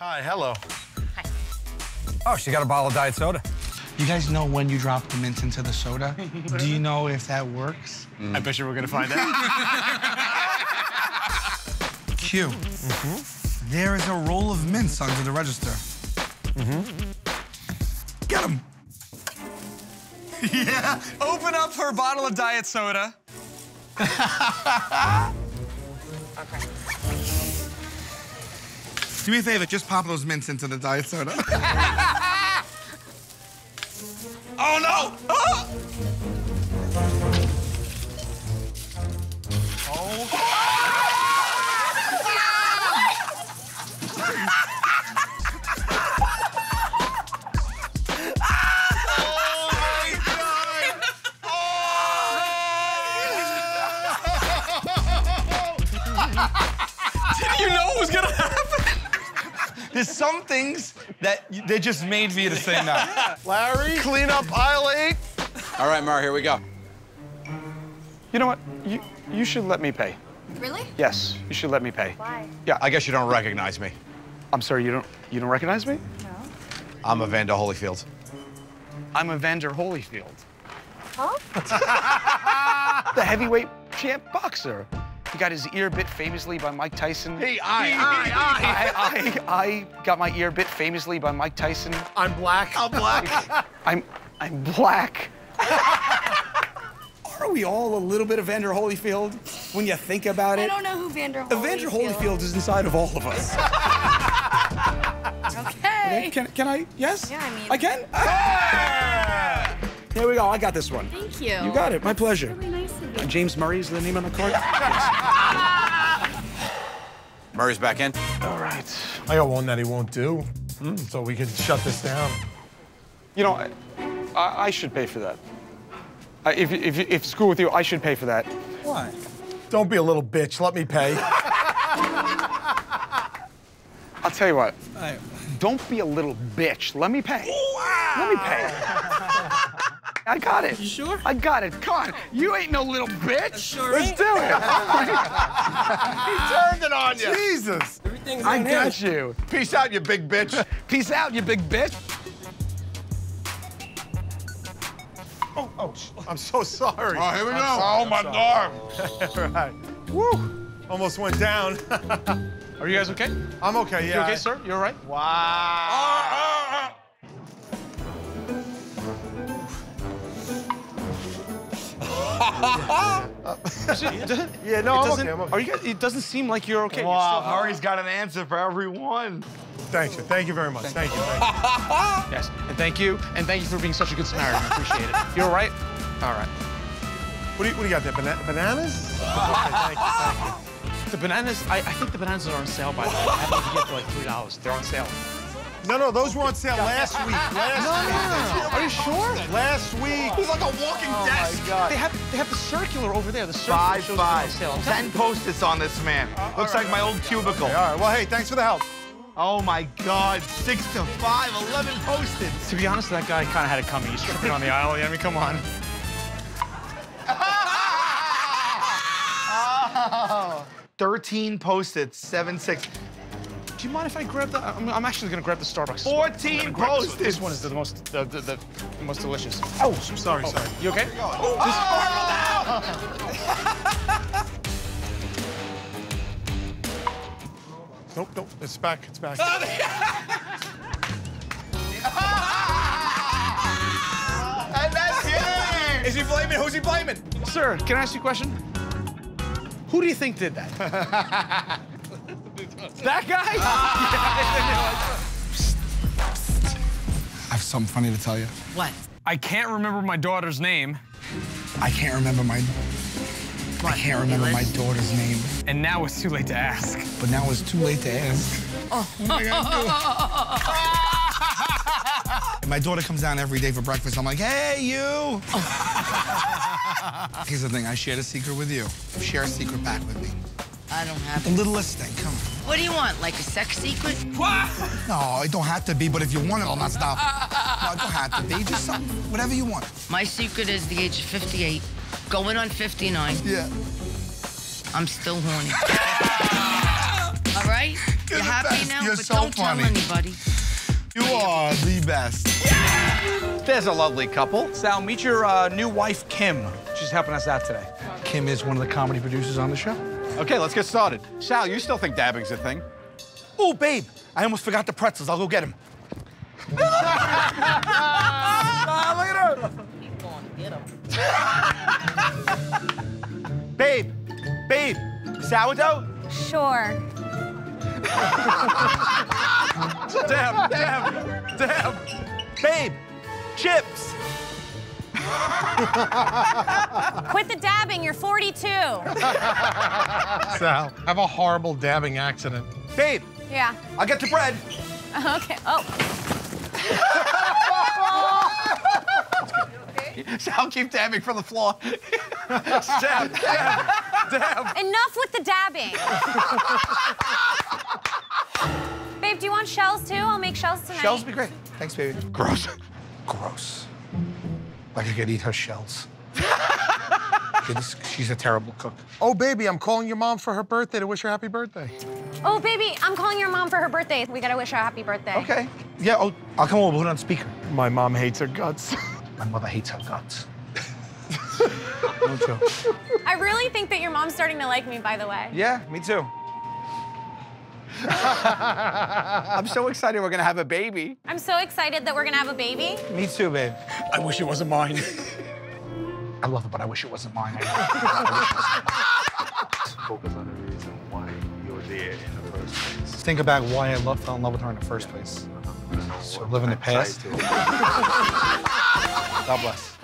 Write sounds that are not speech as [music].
Hi, hello. Hi. Oh, she got a bottle of diet soda. You guys know when you drop the mint into the soda? Do you know if that works? I bet you we're gonna find out. [laughs] Q. There is a roll of mints under the register. Mm -hmm. Get him. [laughs] yeah, open up her bottle of diet soda. [laughs] Do me a favor, just pop those mints into the diet soda. [laughs] Oh, no! Oh! [laughs] oh. Didn't you know it was gonna happen? There's some things that y- they just made for you to say no. [laughs] Larry, clean up aisle eight. All right, Murr, here we go. You know what? You you should let me pay. Really? Yes, you should let me pay. Why? Yeah, I, I guess you don't recognize me. I'm sorry. You don't you don't recognize me? No. I'm Evander Holyfield. I'm Evander Holyfield, Huh? [laughs] the heavyweight champ boxer. He got his ear bit famously by Mike Tyson. Hey, I, I, I, I, I got my ear bit famously by Mike Tyson. I'm black. I'm black. [laughs] I'm I'm black. [laughs] Are we all a little bit of Evander Holyfield when you think about it? I don't know who Vander Evander Holyfield is inside of all of us. [laughs] Okay. Can, can I? Yes? Yeah, I mean- I can? Ah! Here we go. I got this one. Thank you. You got it. My pleasure. Really nice of you. James Murray is the name on the card? [laughs] Murray's back in. All right. I got one that he won't do, hmm. so we can shut this down. You know, I, I, I should pay for that. I, if, if, if it's cool with you, I should pay for that. Why? Don't be a little bitch. Let me pay. I'll tell you what. Don't be a little bitch. Let me pay. Let me pay. I got it. You sure? I got it. Come on. You ain't no little bitch. Sure Let's do it. [laughs] He turned it on you. Jesus. I got you. Peace out, you big bitch. [laughs] Peace out, you big bitch. Oh, oh, I'm so sorry. Oh, here we go. I'm Oh, my God. [laughs] sorry. right. Woo. Almost went down. Are you guys okay? I'm okay, yeah. You okay, sir? You all right? Wow. [laughs] Yeah, no, It I'm doesn't, okay. I'm okay. Are you guys, it doesn't seem like you're okay. You're Wow, still- Murray's got an answer for everyone. Thank you. Thank you very much. Thank you. Thank you. [laughs] Yes, and thank you, and thank you for being such a good Samaritan. I appreciate it. You all right? All right. What do you, what do you got there? Bana- bananas? Okay, thank you. Thank you. The bananas, I, I think the bananas are on sale by the way. I had them to get for like three dollars. They're on sale. No, no, those were on sale last week. Last Are you sure? Like a walking Oh desk. my God. They have they have the circular over there. The circular Five, shows them on five. sale. Ten post-its on this man. Looks like my old cubicle. All right. Well, hey, thanks for the help. Oh my God, six to five, 11 post-its. To be honest, that guy kind of had it coming. He's tripping on the aisle. I mean, come on. [laughs] Thirteen post-its, seven, six. Do you mind if I grab that? Uh, I'm, I'm actually gonna grab the Starbucks. 14 I'm gonna grab this one. This one is the most the, the, the, the most delicious. Oh, sorry, oh. sorry. You okay? Oh! oh! [laughs] Nope, nope. It's back. It's back. Oh, [laughs] and that's it. Is he blaming? Who's he blaming? Sir, can I ask you a question? Who do you think did that? [laughs] that guy? Ah. I have something funny to tell you. What? I can't remember my daughter's name, I can't remember my. I can't remember my daughter's name, and now it's too late to ask. but now it's too late to ask. Oh. What am I [laughs] my daughter comes down every day for breakfast. I'm like, hey, you. [laughs] Here's the thing. I shared a secret with you. Share a secret back with me. I don't have The littlest thing. Come on. What do you want? Like a sex secret? [laughs] No, it don't have to be, but if you want it, I'll not stop. No, it don't have to be. Just something, whatever you want. My secret is the age of 58, going on 59. Yeah. I'm still horny. [laughs] All right? You're You the happy best. now? You're but so don't funny. tell anybody. You are the best. Yeah! There's a lovely couple. Sal, meet your uh, new wife, Kim. She's helping us out today. Kim is one of the comedy producers on the show. Okay, let's get started. Sal, you still think dabbing's a thing? Oh, babe, I almost forgot the pretzels. I'll go get them. [laughs] Babe, babe, sourdough? Sure. Damn, damn, damn. Babe, chips. [laughs] Quit the dabbing. You're 42. [laughs] Sal, have a horrible dabbing accident. Babe, Yeah. I'll get the bread. [laughs] Okay. Oh. Sal, keep dabbing for the floor. Damn, damn, damn. Enough with the dabbing. Babe, do you want shells too? I'll make shells tonight. Shells would be great. Thanks, baby. Gross. Gross. Like I could eat her shells. [laughs] Okay, she's a terrible cook. Oh, baby, I'm calling your mom for her birthday to wish her happy birthday. Oh, baby, I'm calling your mom for her birthday. We gotta wish her a happy birthday. Okay. Yeah, oh, I'll come over, put it on speaker. My mom hates her guts. [laughs] My mother hates her guts. [laughs] no joke. I really think that your mom's starting to like me, by the way. Yeah, me too. [laughs] I'm so excited we're gonna have a baby. I'm so excited that we're gonna have a baby. Me too, babe. I wish it wasn't mine. I love it, but I wish it wasn't mine. Focus on the reason why you're there in the first place. Think about why I love, fell in love with her in the first place. So live in the past. [laughs] God bless.